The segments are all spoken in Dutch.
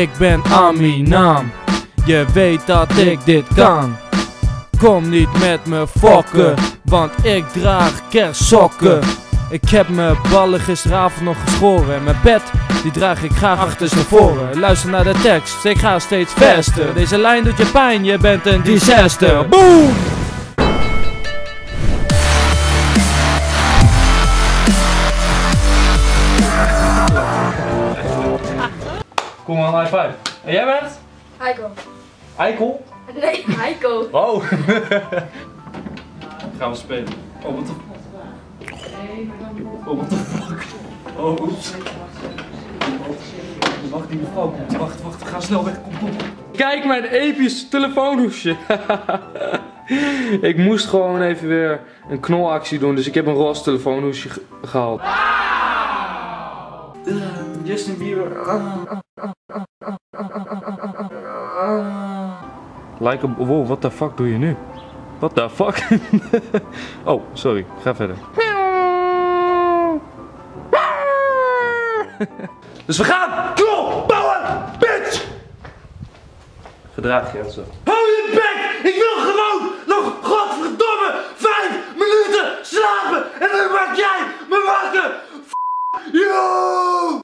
Ik ben Aminam, je weet dat ik dit kan. Kom niet met me fokken, want ik draag kerstsokken. Ik heb mijn ballen gisteravond nog geschoren. En mijn bed, die draag ik graag achterstevoren. Luister naar de tekst, ik ga steeds verster. Deze lijn doet je pijn, je bent een disaster. Boom! Kom maar, high five. En jij bent? Heiko. Eikel? Nee, Heiko. Oh. Gaan we spelen. Oh, wat de... Oh, what the fuck. Oh, oeps. Wacht, die mevrouw komt. Wacht, wacht, we gaan snel weg. Kom, kom. Kijk mijn episch telefoonhoesje. ik moest gewoon even weer een knolactie doen, dus ik heb een roze telefoonhoesje ge- gehaald. Uh, Justin Bieber. Like. Wow, what the fuck doe je nu? What the fuck? oh, sorry. Ga verder. dus we gaan! Knol! Bouwen! Bitch! Gedraag je zo. Hou je bek! Ik wil gewoon nog godverdomme vijf minuten slapen! En dan maak jij me wakker! F you!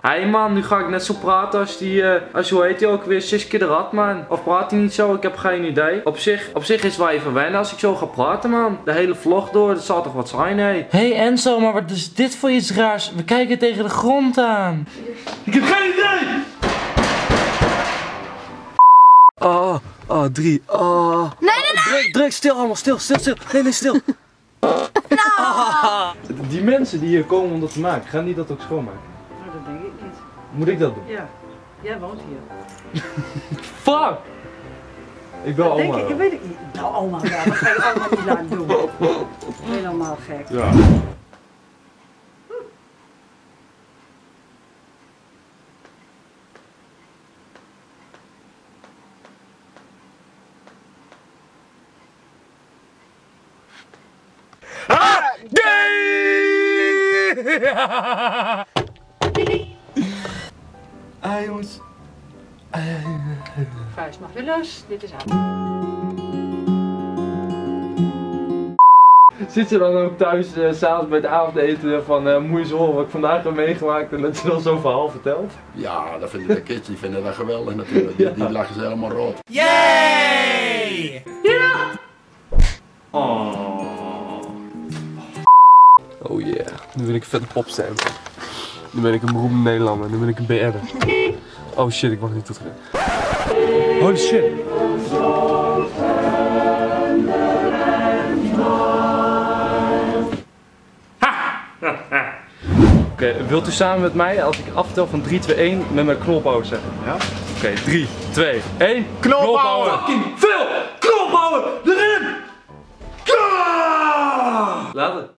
Hé man, nu ga ik net zo praten als die, eh, als hoe heet die ook weer, Siske de Rat man. Of praat hij niet zo? Ik heb geen idee. Op zich, op zich is het wel even wennen als ik zo ga praten man. De hele vlog door, dat zal toch wat zijn hé. Hey Enzo, maar wat is dit voor iets raars? We kijken tegen de grond aan. Ik heb geen idee! Ah, ah, drie, ah. Nee, nee, nee. Druk, druk, stil allemaal, stil, stil, stil. Nee, nee, stil. Ah. Die mensen die hier komen om dat te maken, gaan die dat ook schoonmaken? Moet ik dat doen? Ja, jij woont hier. Fuck! Ik bel Dat denk oma. ik, ik weet het niet. Nou, allemaal wel. Wat ga je allemaal niet laten doen? Helemaal gek. Ja. Ah jongens. Vuist mag weer los. Dit is uit. Zit ze dan ook thuis eh, s'avonds bij het avondeten van eh horen wat ik vandaag heb meegemaakt en dat ze dan zo'n verhaal vertelt? Ja, dat vinden de kids, die vinden dat geweldig natuurlijk. Die, die lachen ze helemaal rot. Oh yeah, nu ben ik een vette popster. Nu ben ik een beroemde Nederlander, nu ben ik een BR'er. Oh shit, ik mag niet tot terug. Holy shit. Oké, wilt u samen met mij, als ik aftel van 3, 2, 1, met mijn knolbouwer zeggen? Ja? Oké, 3, 2, 1. Knolbouwen! Fucking veel! Knolbouwen! Erin! Ja! Laat het.